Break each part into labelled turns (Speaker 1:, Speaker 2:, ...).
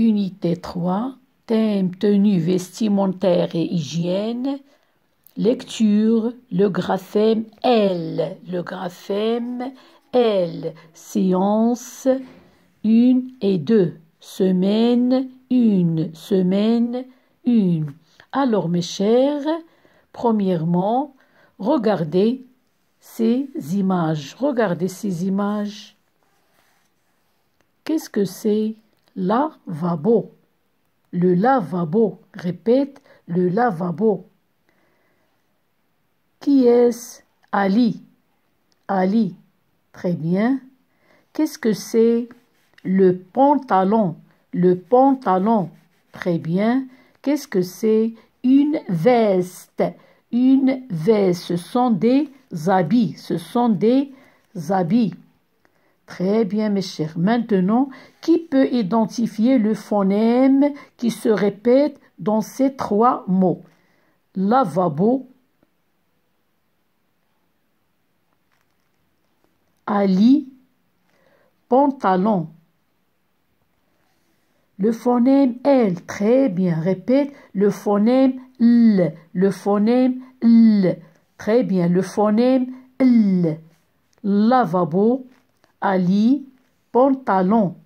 Speaker 1: Unité 3, thème tenue vestimentaire et hygiène. Lecture, le graphème L. Le graphème L. Séance 1 et 2. Semaine 1. Semaine 1. Alors mes chers, premièrement, regardez ces images. Regardez ces images. Qu'est-ce que c'est? Lavabo. Le lavabo. Répète, le lavabo. Qui est-ce? Ali. Ali. Très bien. Qu'est-ce que c'est? Le pantalon. Le pantalon. Très bien. Qu'est-ce que c'est? Une veste. Une veste. Ce sont des habits. Ce sont des habits. Très bien, mes chers. Maintenant, qui peut identifier le phonème qui se répète dans ces trois mots? Lavabo, Ali, pantalon. Le phonème L, très bien. Répète le phonème L. Le phonème L. Très bien. Le phonème L. Lavabo, Ali, pantalon.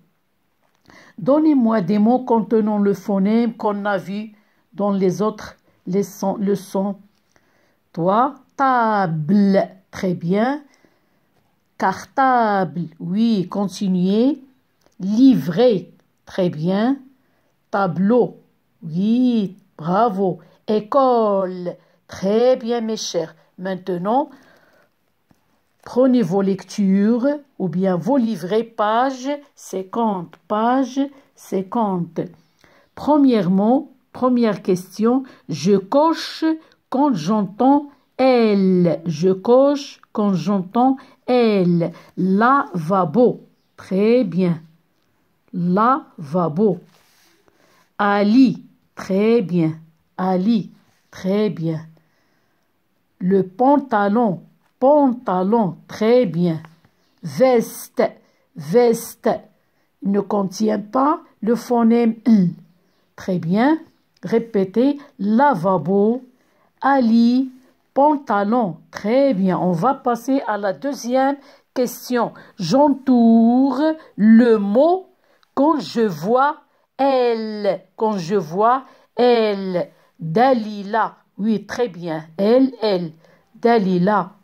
Speaker 1: Donnez-moi des mots contenant le phonème qu'on a vu dans les autres leçons. Toi, table, très bien. Cartable, oui, continuez. Livrer, très bien. Tableau, oui, bravo. École, très bien mes chers. Maintenant, Prenez vos lectures ou bien vos livrets, page 50, page 50. Premièrement, première question, je coche quand j'entends elle. Je coche quand j'entends elle. Lavabo. Très bien. Lavabo. Ali. Très bien. Ali. Très bien. Le pantalon pantalon, très bien. Veste, veste, ne contient pas le phonème. Très bien. Répétez, lavabo, Ali, pantalon. Très bien. On va passer à la deuxième question. J'entoure le mot quand je vois elle. Quand je vois elle. Dalila. Oui, très bien. Elle, elle. Dalila.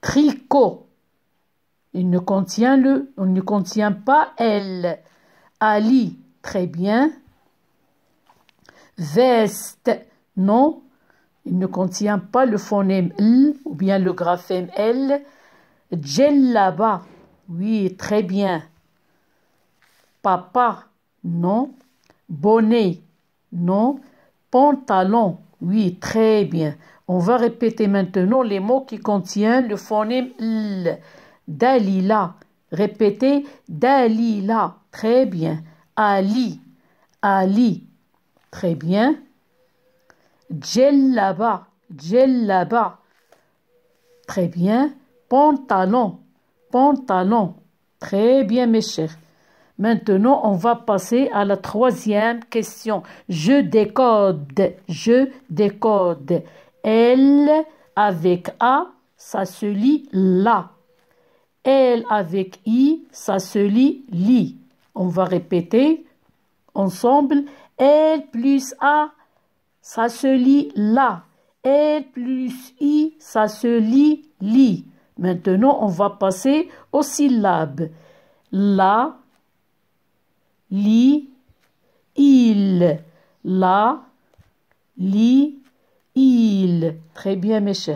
Speaker 1: Tricot. Il ne contient pas elle. Ali, très bien. Veste, non. Il ne contient pas le phonème L ou bien le graphème L. Djellaba, oui, très bien. Papa, non. Bonnet, non. Pantalon, oui, très bien. On va répéter maintenant les mots qui contiennent le phonème L. Dalila. Répétez Dalila. Très bien. Ali. Ali. Très bien. Djellaba. Djellaba. Très bien. Pantalon. Pantalon. Très bien, mes chers. Maintenant, on va passer à la troisième question. Je décode. Je décode. Elle avec A, ça se lit la. Elle avec I, ça se lit li. On va répéter ensemble. Elle plus A, ça se lit la. Elle plus I, ça se lit li. Maintenant, on va passer aux syllabes. La, li, il, la, li, il. Très bien, mes chers.